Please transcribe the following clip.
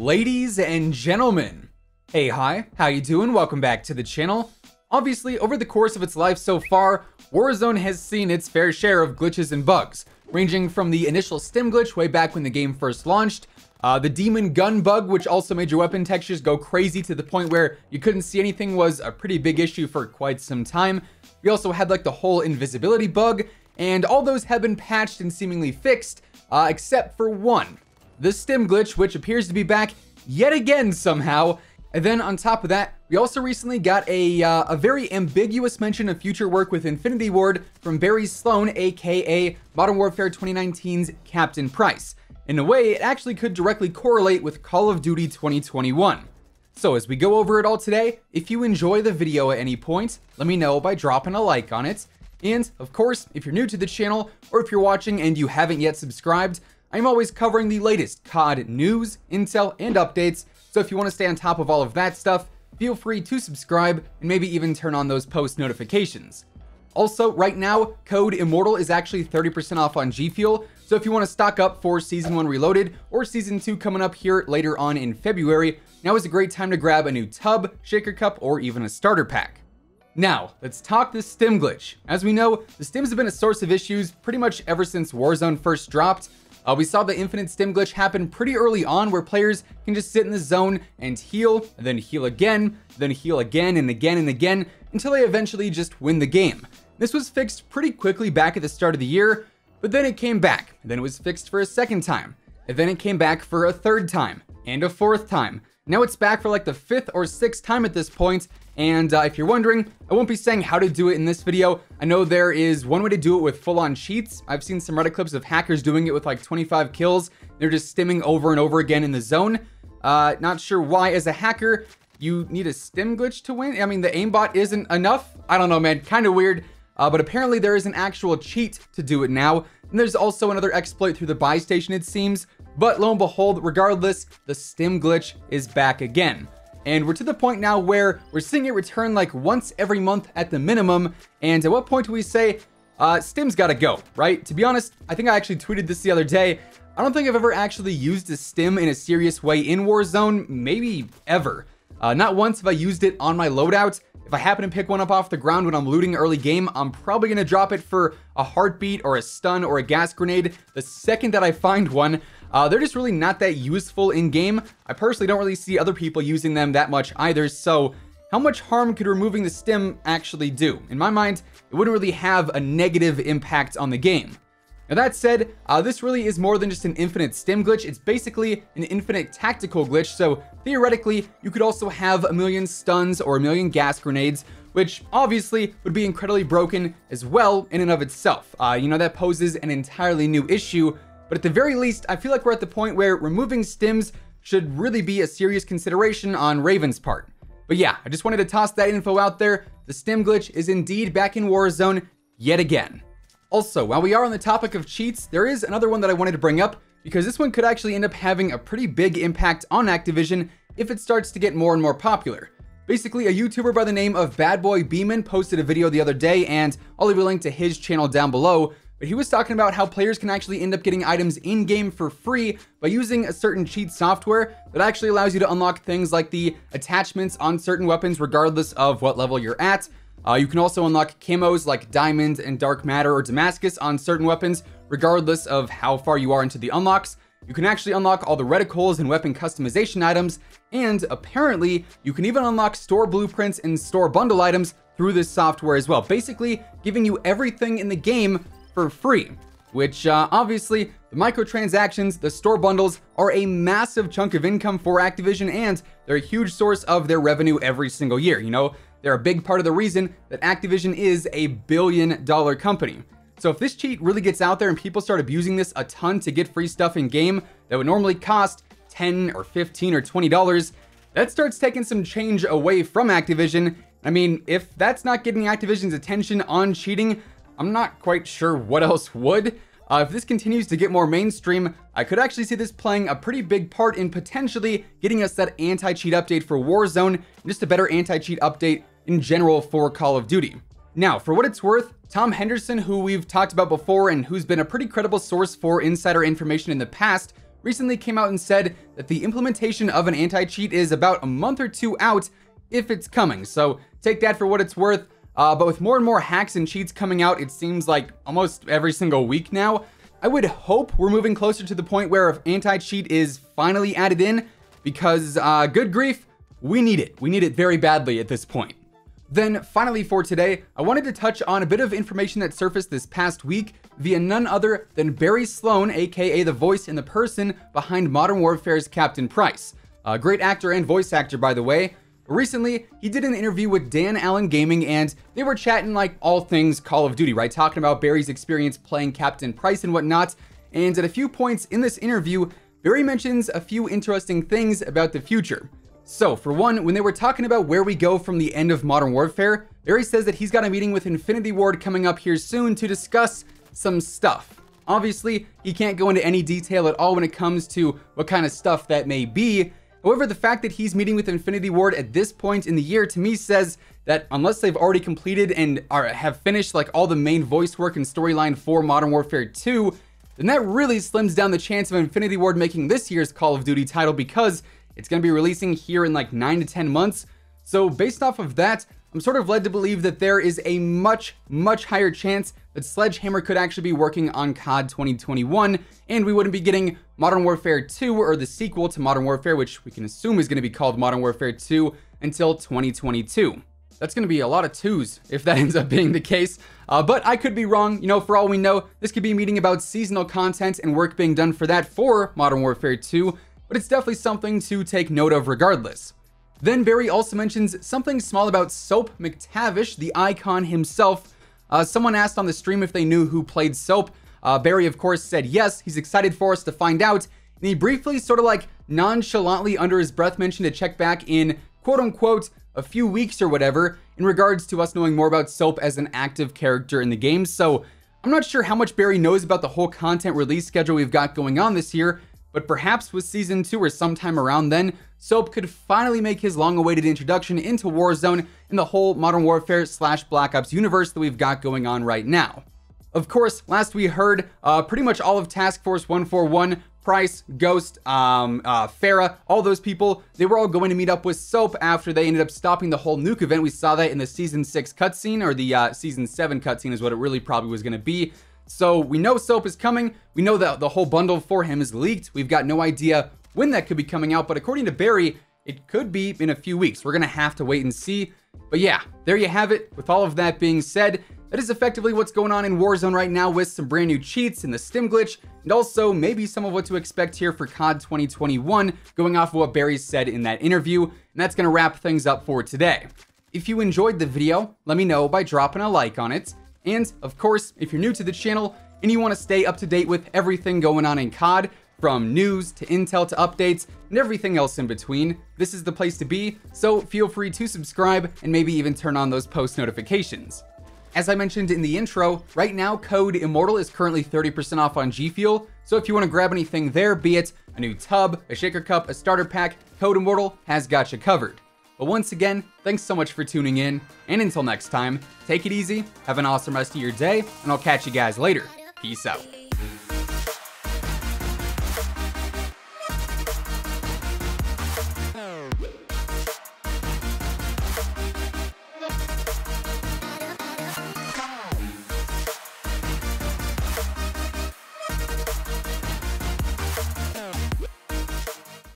Ladies and gentlemen, hey hi, how you doing? Welcome back to the channel. Obviously, over the course of its life so far, Warzone has seen its fair share of glitches and bugs, ranging from the initial stim glitch way back when the game first launched, uh, the demon gun bug, which also made your weapon textures go crazy to the point where you couldn't see anything was a pretty big issue for quite some time. We also had like the whole invisibility bug, and all those have been patched and seemingly fixed, uh, except for one. The stim glitch, which appears to be back yet again somehow. And then on top of that, we also recently got a, uh, a very ambiguous mention of future work with Infinity Ward from Barry Sloane, aka Modern Warfare 2019's Captain Price. In a way, it actually could directly correlate with Call of Duty 2021. So as we go over it all today, if you enjoy the video at any point, let me know by dropping a like on it. And of course, if you're new to the channel, or if you're watching and you haven't yet subscribed, I'm always covering the latest COD news, intel, and updates, so if you want to stay on top of all of that stuff, feel free to subscribe and maybe even turn on those post notifications. Also, right now, code Immortal is actually 30% off on G Fuel, so if you want to stock up for Season 1 Reloaded or Season 2 coming up here later on in February, now is a great time to grab a new tub, shaker cup, or even a starter pack. Now, let's talk the stim glitch. As we know, the stims have been a source of issues pretty much ever since Warzone first dropped. Uh, we saw the infinite stim glitch happen pretty early on where players can just sit in the zone and heal, and then heal again, then heal again and again and again until they eventually just win the game. This was fixed pretty quickly back at the start of the year, but then it came back, then it was fixed for a second time, and then it came back for a third time, and a fourth time. Now it's back for like the fifth or sixth time at this point, and uh, if you're wondering, I won't be saying how to do it in this video. I know there is one way to do it with full-on cheats. I've seen some Reddit clips of hackers doing it with like 25 kills. They're just stimming over and over again in the zone. Uh, not sure why. As a hacker, you need a stim glitch to win. I mean, the aimbot isn't enough. I don't know, man. Kind of weird. Uh, but apparently there is an actual cheat to do it now. And there's also another exploit through the buy station, it seems. But lo and behold, regardless, the stim glitch is back again. And we're to the point now where we're seeing it return like once every month at the minimum. And at what point do we say, uh, Stim's gotta go, right? To be honest, I think I actually tweeted this the other day. I don't think I've ever actually used a Stim in a serious way in Warzone, maybe ever. Uh, not once have I used it on my loadout. If I happen to pick one up off the ground when I'm looting early game, I'm probably gonna drop it for a heartbeat or a stun or a gas grenade the second that I find one. Uh, they're just really not that useful in game. I personally don't really see other people using them that much either, so how much harm could removing the stim actually do? In my mind, it wouldn't really have a negative impact on the game. Now that said, uh, this really is more than just an infinite stim glitch, it's basically an infinite tactical glitch, so theoretically, you could also have a million stuns or a million gas grenades, which obviously would be incredibly broken as well in and of itself. Uh, you know, that poses an entirely new issue, but at the very least, I feel like we're at the point where removing stims should really be a serious consideration on Raven's part. But yeah, I just wanted to toss that info out there. The stim glitch is indeed back in Warzone yet again. Also, while we are on the topic of cheats, there is another one that I wanted to bring up because this one could actually end up having a pretty big impact on Activision if it starts to get more and more popular. Basically, a YouTuber by the name of Bad Boy Beaman posted a video the other day, and I'll leave a link to his channel down below. But he was talking about how players can actually end up getting items in game for free by using a certain cheat software that actually allows you to unlock things like the attachments on certain weapons, regardless of what level you're at, uh, you can also unlock camos like Diamond and Dark Matter or Damascus on certain weapons, regardless of how far you are into the unlocks. You can actually unlock all the reticles and weapon customization items, and apparently, you can even unlock store blueprints and store bundle items through this software as well, basically giving you everything in the game for free. Which, uh, obviously, the microtransactions, the store bundles, are a massive chunk of income for Activision, and they're a huge source of their revenue every single year. You know, they're a big part of the reason that Activision is a billion dollar company. So if this cheat really gets out there and people start abusing this a ton to get free stuff in game that would normally cost 10 or 15 or 20 dollars, that starts taking some change away from Activision. I mean, if that's not getting Activision's attention on cheating, I'm not quite sure what else would. Uh, if this continues to get more mainstream, I could actually see this playing a pretty big part in potentially getting us that anti-cheat update for Warzone, and just a better anti-cheat update in general for Call of Duty. Now, for what it's worth, Tom Henderson, who we've talked about before and who's been a pretty credible source for insider information in the past, recently came out and said that the implementation of an anti-cheat is about a month or two out if it's coming. So take that for what it's worth. Uh, but with more and more hacks and cheats coming out, it seems like almost every single week now, I would hope we're moving closer to the point where if anti-cheat is finally added in because uh, good grief, we need it. We need it very badly at this point. Then finally for today, I wanted to touch on a bit of information that surfaced this past week via none other than Barry Sloane, aka the voice and the person behind Modern Warfare's Captain Price. A great actor and voice actor, by the way. Recently, he did an interview with Dan Allen Gaming and they were chatting like all things Call of Duty, right? Talking about Barry's experience playing Captain Price and whatnot. And at a few points in this interview, Barry mentions a few interesting things about the future. So, for one, when they were talking about where we go from the end of Modern Warfare, Barry says that he's got a meeting with Infinity Ward coming up here soon to discuss some stuff. Obviously, he can't go into any detail at all when it comes to what kind of stuff that may be, However, the fact that he's meeting with Infinity Ward at this point in the year to me says that unless they've already completed and are have finished like all the main voice work and storyline for Modern Warfare 2, then that really slims down the chance of Infinity Ward making this year's Call of Duty title because it's going to be releasing here in like 9 to 10 months. So based off of that, I'm sort of led to believe that there is a much, much higher chance that Sledgehammer could actually be working on COD 2021, and we wouldn't be getting Modern Warfare 2 or the sequel to Modern Warfare, which we can assume is going to be called Modern Warfare 2 until 2022. That's going to be a lot of twos if that ends up being the case. Uh, but I could be wrong. You know, for all we know, this could be a meeting about seasonal content and work being done for that for Modern Warfare 2, but it's definitely something to take note of regardless. Then Barry also mentions something small about Soap McTavish, the icon himself. Uh, someone asked on the stream if they knew who played Soap. Uh, Barry, of course, said yes. He's excited for us to find out. And he briefly, sort of like nonchalantly under his breath, mentioned to check back in quote unquote a few weeks or whatever in regards to us knowing more about Soap as an active character in the game. So I'm not sure how much Barry knows about the whole content release schedule we've got going on this year, but perhaps with season 2 or sometime around then, Soap could finally make his long-awaited introduction into Warzone and the whole Modern Warfare slash Black Ops universe that we've got going on right now. Of course, last we heard, uh, pretty much all of Task Force 141, Price, Ghost, um, uh, Farah, all those people, they were all going to meet up with Soap after they ended up stopping the whole nuke event. We saw that in the Season 6 cutscene, or the uh, Season 7 cutscene is what it really probably was going to be. So we know Soap is coming. We know that the whole bundle for him is leaked. We've got no idea when that could be coming out, but according to Barry, it could be in a few weeks. We're going to have to wait and see. But yeah, there you have it. With all of that being said, that is effectively what's going on in Warzone right now with some brand new cheats and the stim glitch, and also maybe some of what to expect here for COD 2021, going off of what Barry said in that interview, and that's going to wrap things up for today. If you enjoyed the video, let me know by dropping a like on it, and of course, if you're new to the channel and you want to stay up to date with everything going on in COD, from news to intel to updates and everything else in between, this is the place to be, so feel free to subscribe and maybe even turn on those post notifications. As I mentioned in the intro, right now Code Immortal is currently 30% off on G Fuel, so if you want to grab anything there, be it a new tub, a shaker cup, a starter pack, Code Immortal has got you covered. But once again, thanks so much for tuning in, and until next time, take it easy, have an awesome rest of your day, and I'll catch you guys later. Peace out.